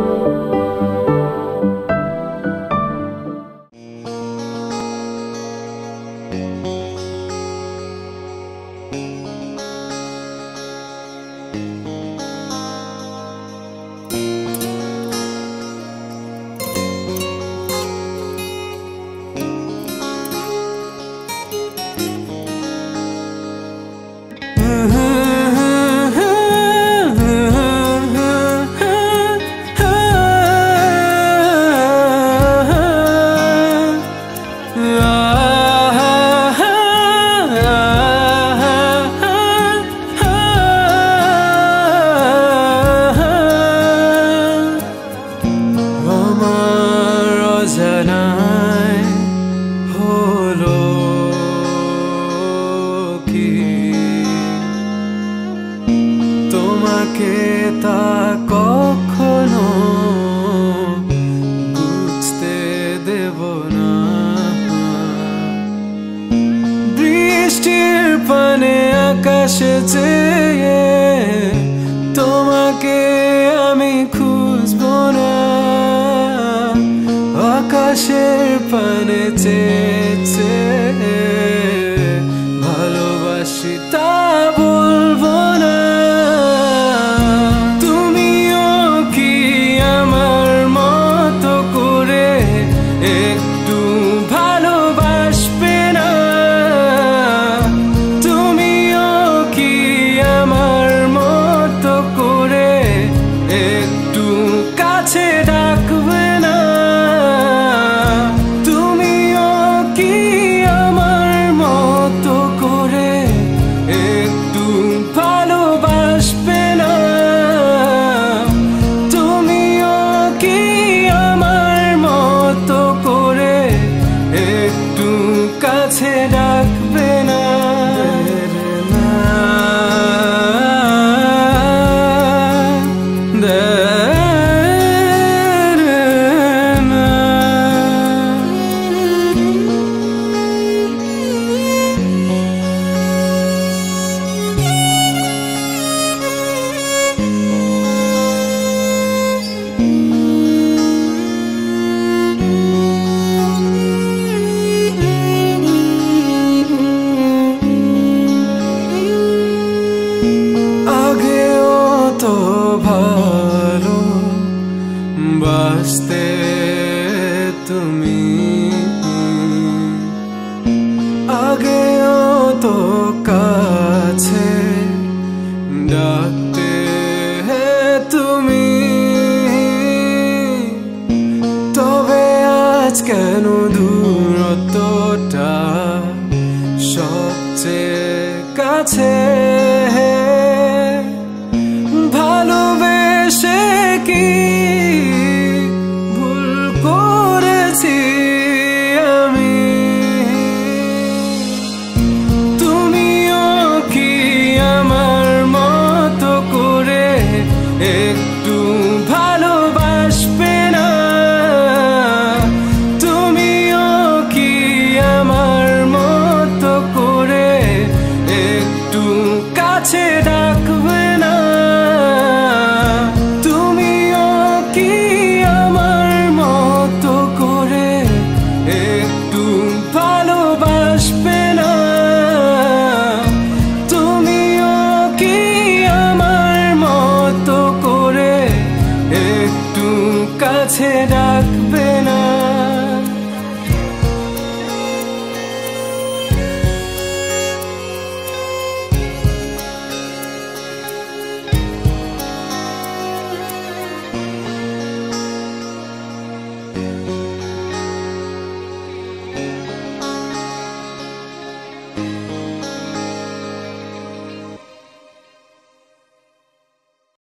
Thank you. পানে আকাশ চেয়ে তোমাকে আমি খুঁজবো না। আকাশের পানে চেয়েছে ভালোবাসি তা head. তুমি। আগেও তো কাছে ডাকতে তুমি। তবে আজ কেন দূরতটা সবচেয়ে কাছে ভালোবেসে কি to die.